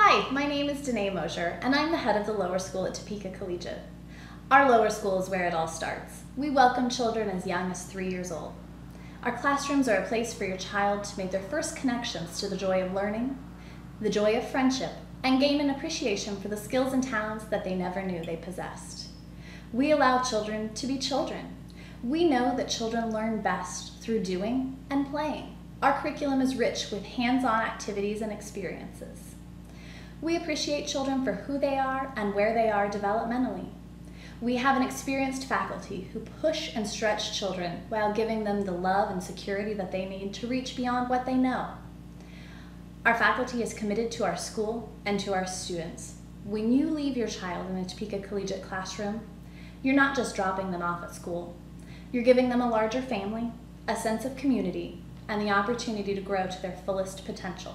Hi, my name is Danae Mosier, and I'm the head of the lower school at Topeka Collegiate. Our lower school is where it all starts. We welcome children as young as three years old. Our classrooms are a place for your child to make their first connections to the joy of learning, the joy of friendship, and gain an appreciation for the skills and talents that they never knew they possessed. We allow children to be children. We know that children learn best through doing and playing. Our curriculum is rich with hands-on activities and experiences. We appreciate children for who they are and where they are developmentally. We have an experienced faculty who push and stretch children while giving them the love and security that they need to reach beyond what they know. Our faculty is committed to our school and to our students. When you leave your child in a Topeka Collegiate classroom, you're not just dropping them off at school. You're giving them a larger family, a sense of community, and the opportunity to grow to their fullest potential.